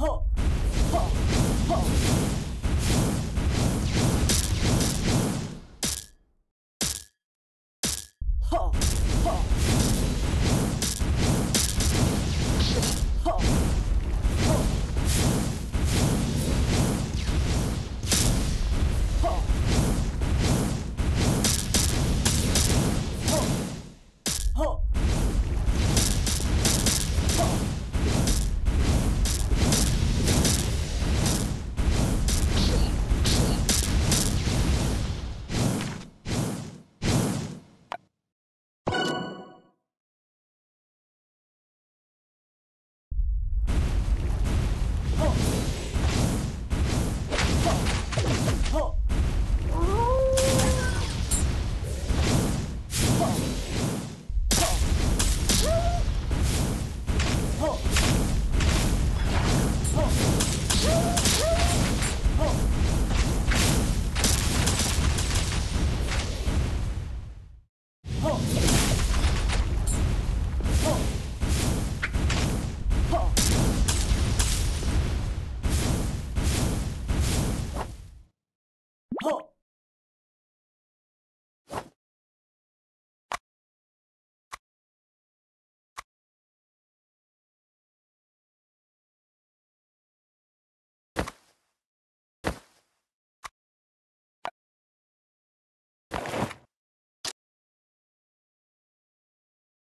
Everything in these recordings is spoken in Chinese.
Oh!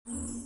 Mm-hmm.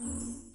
Mm-hmm.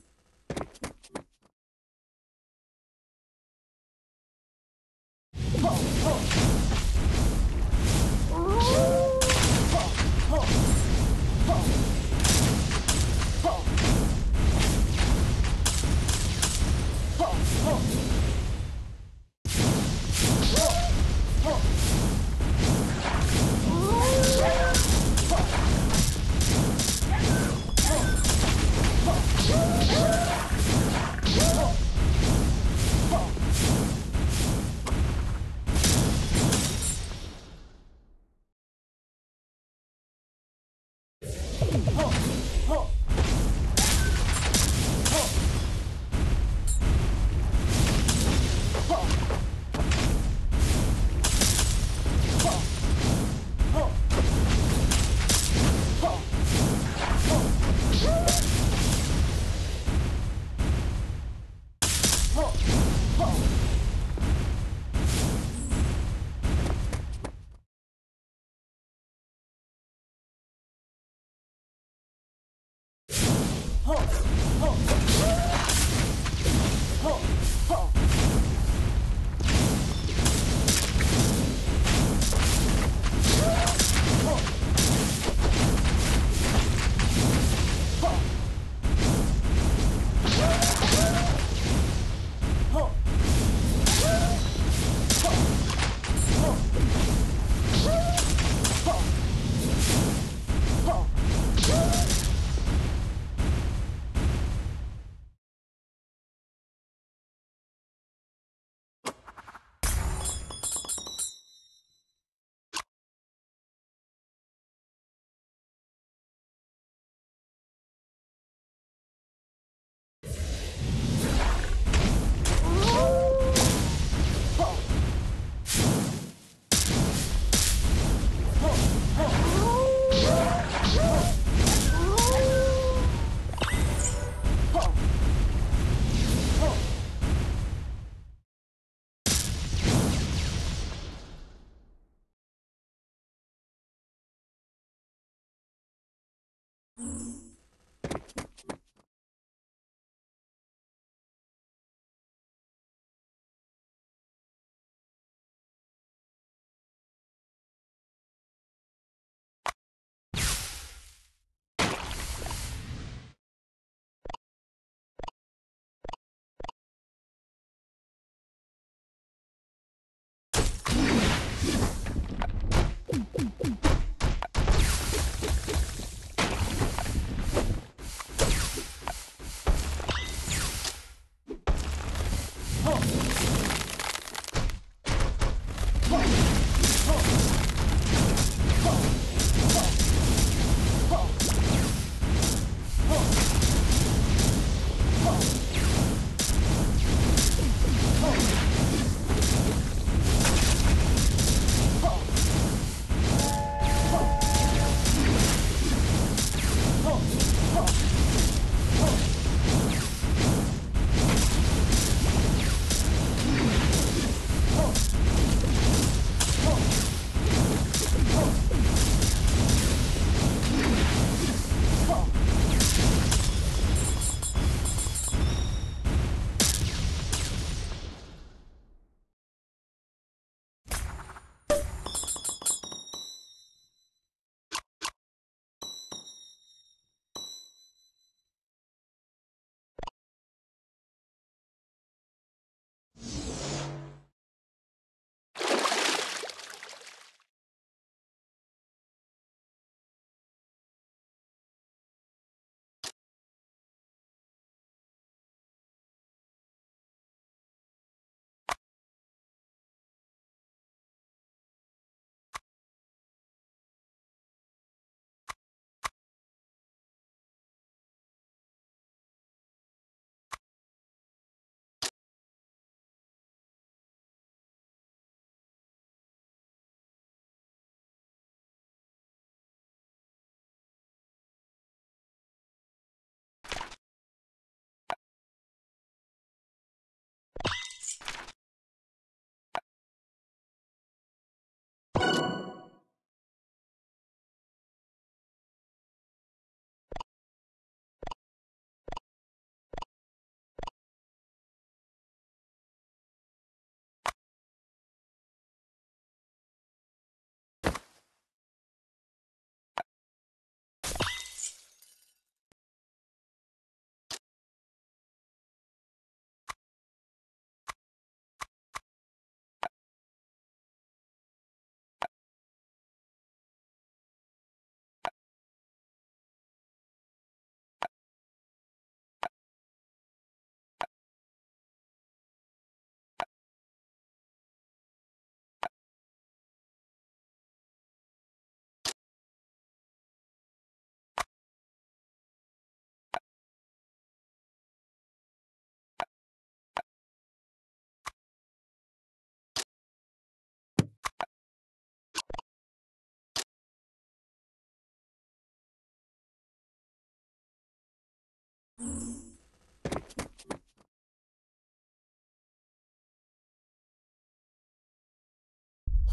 Mm-hmm.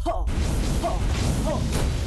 Ha! Ha! Ha!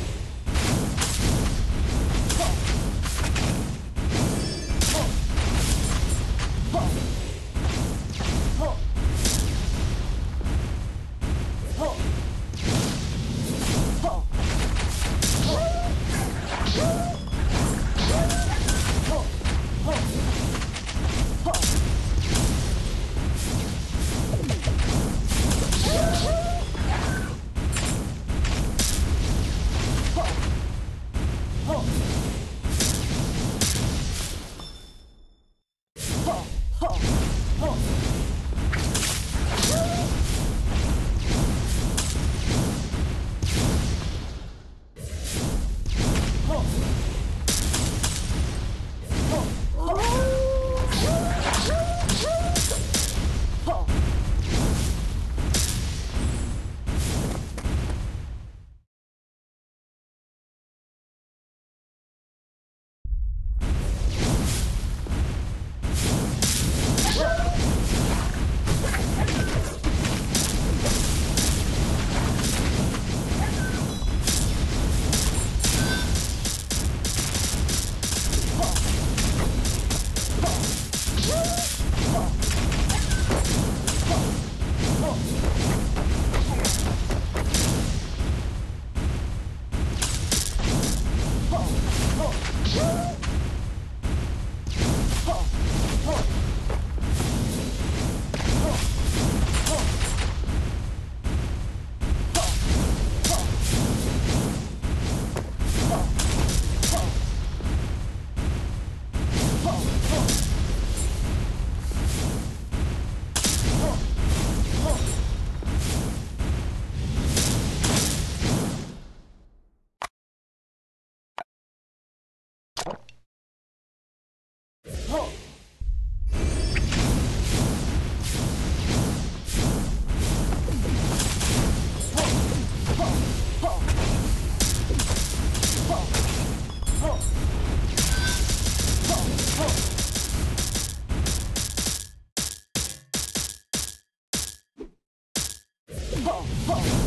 Oh, ho.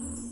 Mm-hmm.